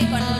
y con